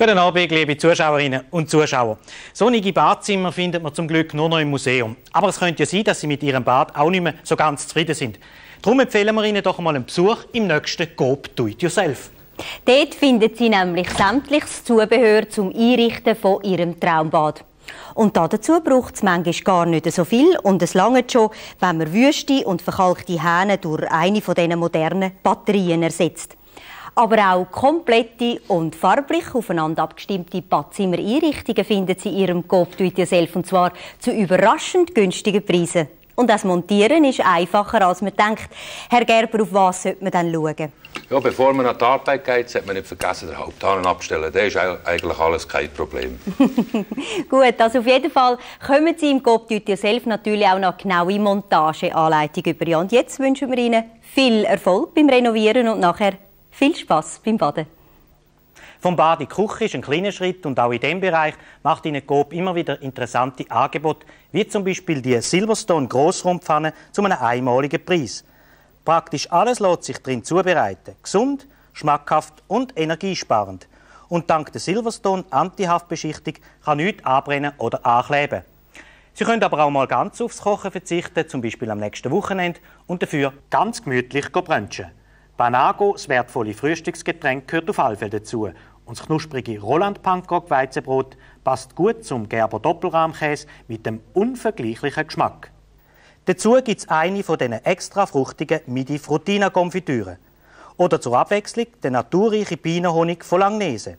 Guten Abend, liebe Zuschauerinnen und Zuschauer. Sonnige Badzimmer findet man zum Glück nur noch im Museum. Aber es könnte ja sein, dass Sie mit Ihrem Bad auch nicht mehr so ganz zufrieden sind. Darum empfehlen wir Ihnen doch mal einen Besuch im nächsten Coop Do It Yourself. Dort finden Sie nämlich sämtliches Zubehör zum Einrichten von Ihrem Traumbad. Und dazu braucht es manchmal gar nicht so viel und es langt schon, wenn man wüste und verkalkte Hähne durch eine von diesen modernen Batterien ersetzt aber auch komplette und farblich aufeinander abgestimmte Badzimmer-Einrichtungen finden Sie in Ihrem Coop Do It Yourself und zwar zu überraschend günstigen Preisen. Und das Montieren ist einfacher, als man denkt. Herr Gerber, auf was sollte man dann schauen? Ja, bevor man an die Arbeit geht, sollte man nicht vergessen, den Haupthahn abstellen. Das ist eigentlich alles kein Problem. Gut, also auf jeden Fall kommen Sie im Coop Yourself natürlich auch noch genaue Montageanleitung über. Und jetzt wünschen wir Ihnen viel Erfolg beim Renovieren und nachher viel Spaß beim Baden. Vom Bad in die Küche ist ein kleiner Schritt und auch in diesem Bereich macht Ihnen Coop immer wieder interessante Angebote, wie zum Beispiel die Silverstone Grossrundpfanne zu einem einmaligen Preis. Praktisch alles lässt sich drin zubereiten. Gesund, schmackhaft und energiesparend. Und dank der Silverstone Antihaftbeschichtung kann nichts anbrennen oder ankleben. Sie können aber auch mal ganz aufs Kochen verzichten, zum Beispiel am nächsten Wochenende, und dafür ganz gemütlich brunchen. Banago, das wertvolle Frühstücksgetränk, gehört auf alle dazu. Und das knusprige Roland Pankrock Weizenbrot passt gut zum Gerber Doppelrahmkäse mit dem unvergleichlichen Geschmack. Dazu gibt es eine von diesen extra fruchtigen Midi Frutina Konfitüren. Oder zur Abwechslung den naturreichen Bienenhonig von Langnese.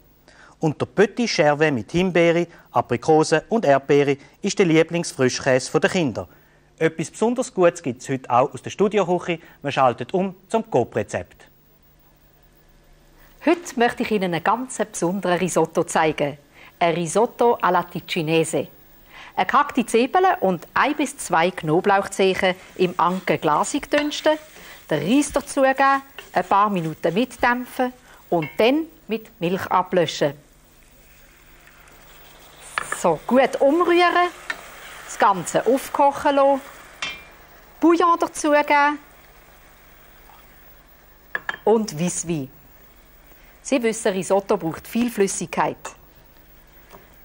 Und der Petit Chervais mit Himbeere, Aprikose und Erdbeere ist der Lieblingsfrischkäse der Kinder – etwas besonders Gutes gibt es heute auch aus der Studioküche. Wir schalten um zum Coop-Rezept. Heute möchte ich Ihnen einen ganz besonderen Risotto zeigen. Ein Risotto alla Ticinese. Eine gehackte Zwiebeln und ein bis zwei Knoblauchzehen im Anke glasig dünsten, den Reis dazugeben, ein paar Minuten mitdämpfen und dann mit Milch ablöschen. So, gut umrühren das Ganze aufkochen lassen, Bouillon dazugeben und Weisswein. Sie wissen, Risotto braucht viel Flüssigkeit.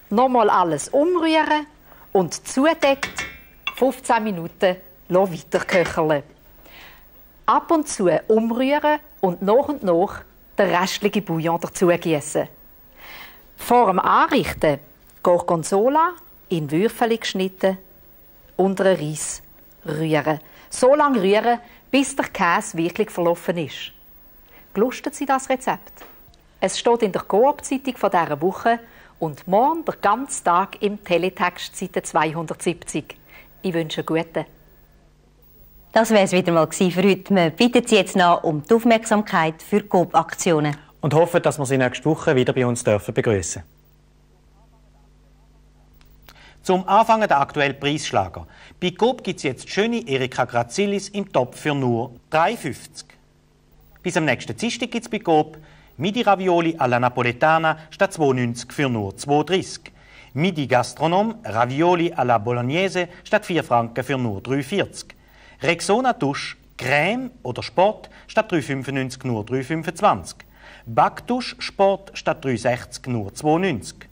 Nochmal alles umrühren und zudeckt 15 Minuten weiter köcheln. Ab und zu umrühren und nach und nach den restlichen Bouillon dazugießen. Vor dem Anrichten Gorgonzola in Würfel geschnitten, unter Reis rühren. So lange rühren, bis der Käse wirklich verlaufen ist. Gelustet Sie das Rezept? Es steht in der Coop-Zeitung dieser Woche und morgen der ganze Tag im Teletext Seite 270. Ich wünsche einen guten. Das wäre es wieder mal für heute. Wir bitten Sie jetzt noch um die Aufmerksamkeit für Coop-Aktionen. Und hoffen, dass wir Sie nächste Woche wieder bei uns dürfen begrüßen. Zum Anfang der aktuellen Preisschlager. Bei Coop gibt es jetzt schöne Erika Grazilis im Topf für nur 3,50. Bis am nächsten Dienstag gibt es bei Coop Midi Ravioli alla Napoletana statt 2,90 für nur 2,30. Midi Gastronom Ravioli alla Bolognese statt 4 Franken für nur 3,40. Rexona Dusch Creme oder Sport statt 3,95 nur 3,25. Backdusch Sport statt 3,60 nur 2,90.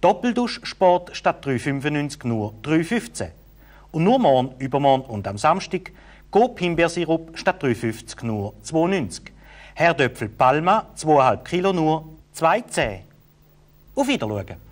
Doppelduschsport statt 3,95 nur 3,15. Und nur morgen, übermorgen und am Samstag Coop Himbeersirup statt 3,50 nur 2,90. Herdöpfel Palma 2,5 Kilo nur 2,10. Auf Wiedersehen.